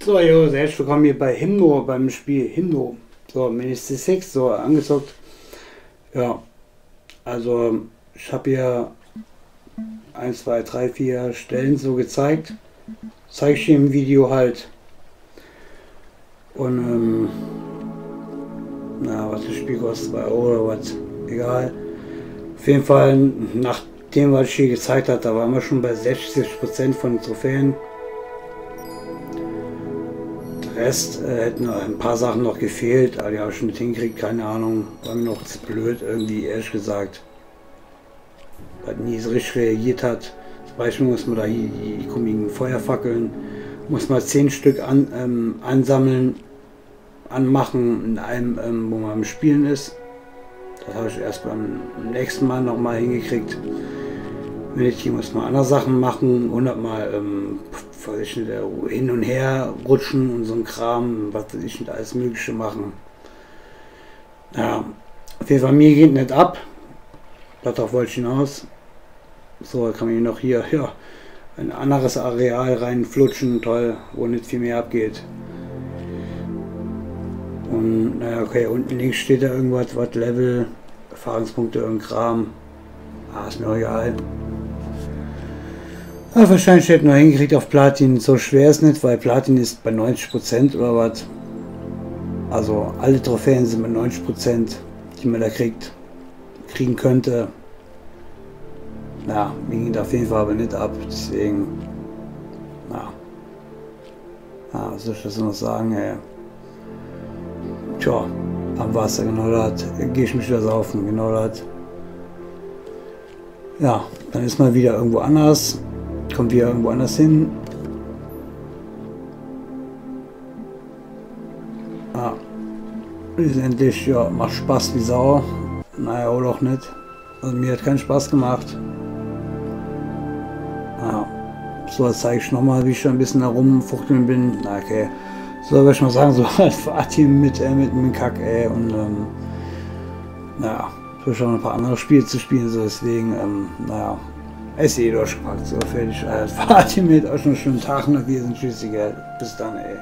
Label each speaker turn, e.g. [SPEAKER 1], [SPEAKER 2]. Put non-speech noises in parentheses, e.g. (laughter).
[SPEAKER 1] So, jo, herzlich willkommen hier bei Hymno, beim Spiel Hymno. So, Minister 6, so angezockt. Ja, also ich habe hier 1, 2, 3, 4 Stellen so gezeigt. Zeige ich im Video halt. Und, ähm, na, was das Spiel kostet, 2 Euro oder was, egal. Auf jeden Fall, nach dem, was ich hier gezeigt habe, da waren wir schon bei 60% von den Trophäen. Rest äh, hätten ein paar Sachen noch gefehlt, aber die habe ich nicht hingekriegt, keine Ahnung. War mir noch zu blöd, irgendwie, ehrlich gesagt. Weil nie so richtig reagiert hat. Zum Beispiel muss man da hier die komischen Feuerfackeln, muss man 10 Stück an, ähm, ansammeln, anmachen in einem, ähm, wo man am Spielen ist. Das habe ich erst beim nächsten Mal nochmal hingekriegt. Mädchen muss man andere Sachen machen, hundertmal ähm, hin und her rutschen und so ein Kram, was ich nicht alles Mögliche machen. Ja, auf jeden Fall mir geht nicht ab. Darauf wollte ich hinaus. So, kann man noch hier, ja, ein anderes Areal reinflutschen, toll, wo nicht viel mehr abgeht. Und naja, okay, unten links steht da irgendwas, was Level, Erfahrungspunkte, irgendein Kram. Ah, ist mir egal. Ja, wahrscheinlich hätten wir hingekriegt auf Platin. So schwer ist nicht, weil Platin ist bei 90% oder was. Also alle Trophäen sind bei 90%, die man da kriegt, kriegen könnte. Ja, mir ging auf jeden Fall aber nicht ab. Deswegen, ja. Ja, was soll ich das noch sagen, ey? Tja, am Wasser, genau das. Gehe ich mich wieder saufen, genau das. Ja, dann ist man wieder irgendwo anders kommt wieder irgendwo anders hin. Ah. Letztendlich, ja, macht Spaß wie Sau. Naja, wohl auch nicht. Also mir hat keinen Spaß gemacht. Ja. So, jetzt zeige ich nochmal, wie ich schon ein bisschen herumfuchteln bin. Na, okay. So würde ich mal sagen, (laughs) so als Fahrteam mit, äh, mit, mit Kack, ey. Und, ähm, naja, so schon ein paar andere Spiele zu spielen, so deswegen, ähm, naja, es ist eh durchgepackt, so fertig. Fahrt ihr mit euch noch einen schönen Tag noch. Wir sind Tschüssi, Bis dann, ey.